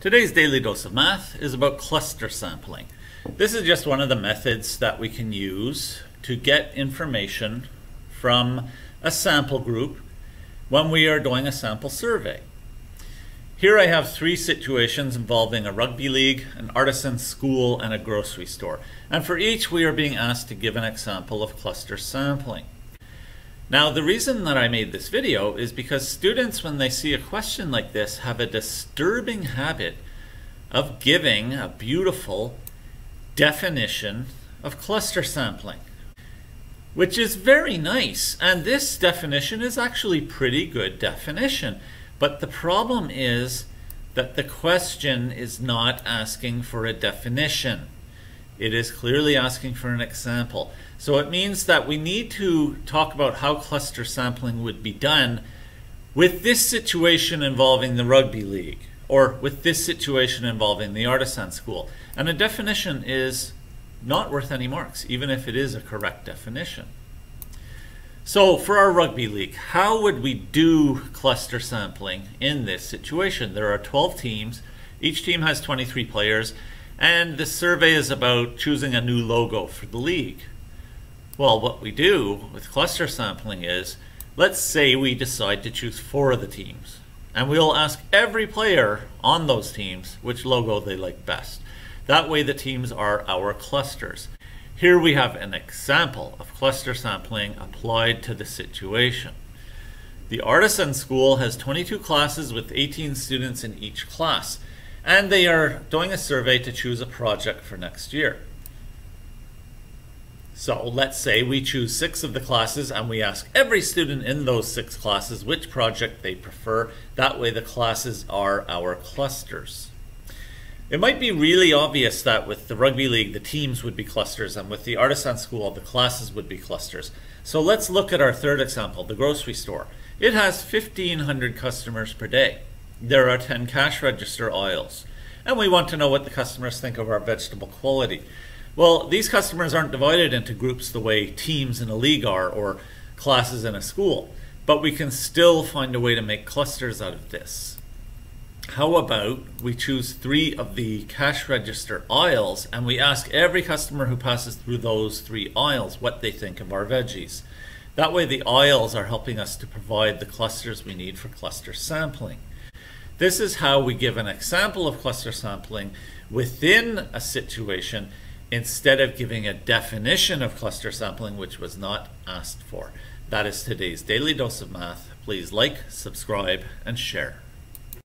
Today's Daily Dose of Math is about cluster sampling. This is just one of the methods that we can use to get information from a sample group when we are doing a sample survey. Here I have three situations involving a rugby league, an artisan school, and a grocery store. And for each we are being asked to give an example of cluster sampling. Now, the reason that I made this video is because students, when they see a question like this, have a disturbing habit of giving a beautiful definition of cluster sampling, which is very nice. And this definition is actually pretty good definition. But the problem is that the question is not asking for a definition. It is clearly asking for an example. So it means that we need to talk about how cluster sampling would be done with this situation involving the rugby league or with this situation involving the artisan school. And a definition is not worth any marks, even if it is a correct definition. So for our rugby league, how would we do cluster sampling in this situation? There are 12 teams. Each team has 23 players. And this survey is about choosing a new logo for the league. Well, what we do with cluster sampling is, let's say we decide to choose four of the teams. And we'll ask every player on those teams which logo they like best. That way the teams are our clusters. Here we have an example of cluster sampling applied to the situation. The Artisan School has 22 classes with 18 students in each class and they are doing a survey to choose a project for next year. So let's say we choose six of the classes and we ask every student in those six classes which project they prefer. That way the classes are our clusters. It might be really obvious that with the rugby league, the teams would be clusters, and with the artisan school, the classes would be clusters. So let's look at our third example, the grocery store. It has 1,500 customers per day there are 10 cash register aisles. And we want to know what the customers think of our vegetable quality. Well, these customers aren't divided into groups the way teams in a league are or classes in a school, but we can still find a way to make clusters out of this. How about we choose three of the cash register aisles and we ask every customer who passes through those three aisles what they think of our veggies. That way the aisles are helping us to provide the clusters we need for cluster sampling. This is how we give an example of cluster sampling within a situation instead of giving a definition of cluster sampling which was not asked for. That is today's Daily Dose of Math. Please like, subscribe, and share.